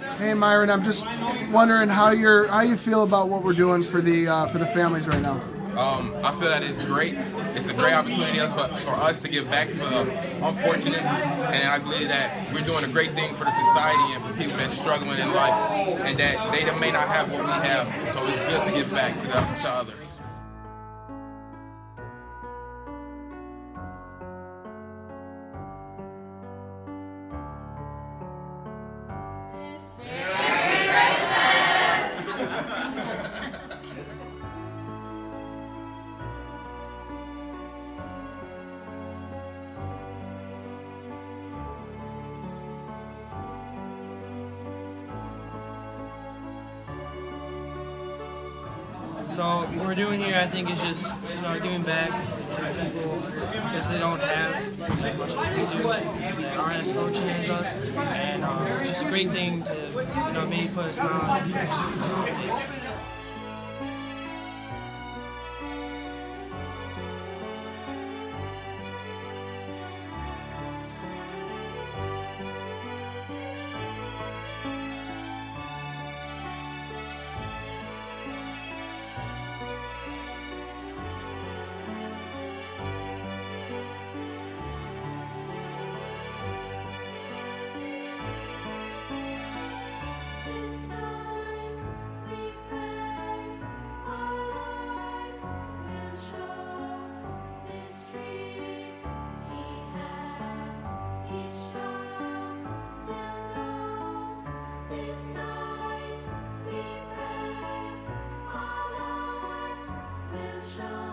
Hey Myron, I'm just wondering how you're how you feel about what we're doing for the uh, for the families right now. Um, I feel that it's great. It's a great opportunity for, for us to give back for the unfortunate, and I believe that we're doing a great thing for the society and for people that's struggling in life, and that they may not have what we have. So it's good to give back to, the, to others. So what we're doing here, I think, is just you know giving back to people. Because they don't have as much as we do, aren't as fortunate as us, and uh, it's just a great thing to you know maybe put a smile on people's faces. Night